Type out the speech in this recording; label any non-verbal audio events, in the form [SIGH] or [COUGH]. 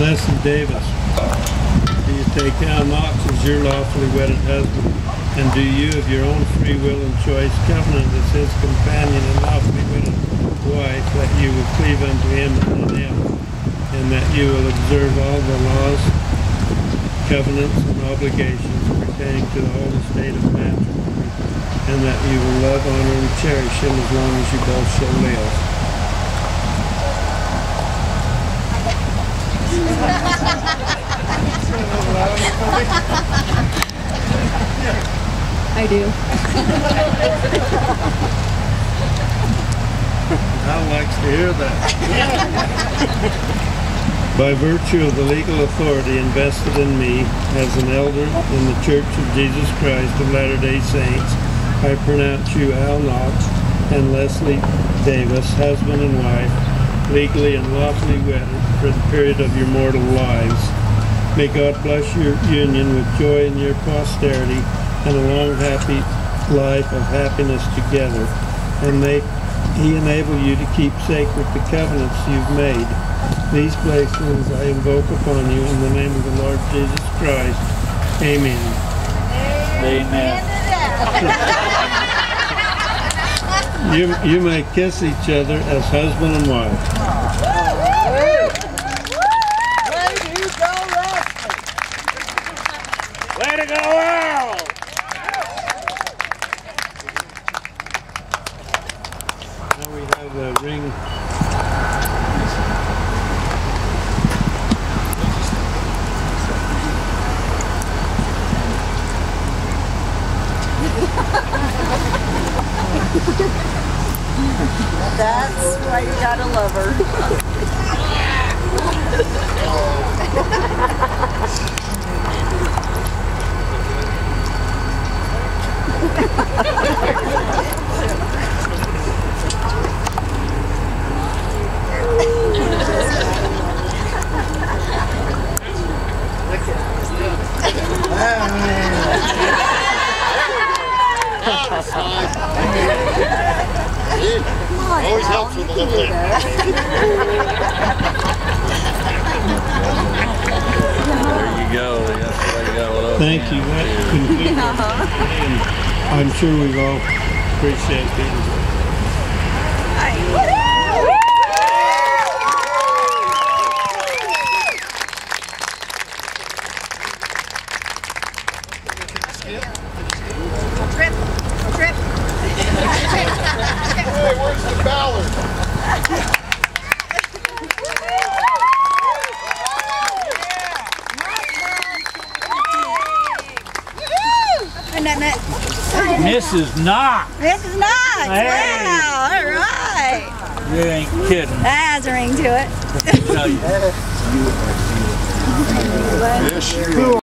Leslie Davis, do you take Al Knox as your lawfully wedded husband? And do you, of your own free will and choice, covenant as his companion and lawfully wedded wife, that you will cleave unto him and unto him, and that you will observe all the laws, covenants, and obligations pertaining to the whole estate of matrimony, and that you will love, honor, and cherish him as long as you both shall live? I do. Al likes to hear that. By virtue of the legal authority invested in me as an elder in the Church of Jesus Christ of Latter-day Saints, I pronounce you Al Knox and Leslie Davis, husband and wife, legally and lawfully wedded for the period of your mortal lives. May God bless your union with joy in your posterity and a long, happy life of happiness together. And may He enable you to keep sacred the covenants you've made. These blessings I invoke upon you in the name of the Lord Jesus Christ. Amen. Amen. You, you may kiss each other as husband and wife. To! Now we have a ring. That's why you [LAUGHS] gotta love her. Always helps with a little bit. There you go. That's why you got a little. Thank you. That concludes our day, and I'm sure we've all appreciate being here. Hey, where's the ballad? Mrs. Knox. This is nice. Hey. Wow. All right. You ain't kidding. That has a ring to it. Tell you. [LAUGHS] Fish.